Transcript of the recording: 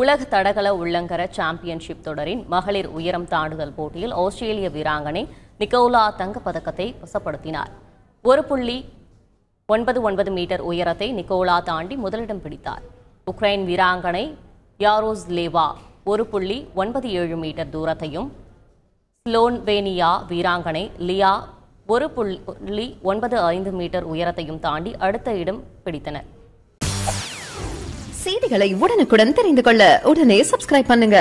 உலக தடகள உள்ளங்கர சாம்பியன்ஷிப் தொடரின் மகளிர் உயரம் தாண்டுதல் போட்டியில் ஆஸ்திரேலிய வீராங்கனை நிக்கோலா தங்கப்பதக்கத்தை வசப்படுத்தினார். ஒரு புள்ளி ஒன்பது ஒன்பது மீட்டர் உயரத்தை நிக்கோலா தாண்டி முதலிடம் பிடித்தார். உக்ரைன் வீராங்கனை யாரோஸ் லேவா ஒரு புள்ளி ஒன்பது ஏழு மீட்டர் தூரத்தையும் ஸ்லோன்வேனியா வீராங்கனை லியா ஒரு புள்ளி ஒன்பது ஐந்து மீட்டர் உயரத்தையும் தாண்டி அடுத்த இடம் பிடித்தனர். செய்திகளை உடனுக்குடன் தெரிந்து கொள்ள உடனே சப்ஸ்கிரைப் பண்ணுங்க.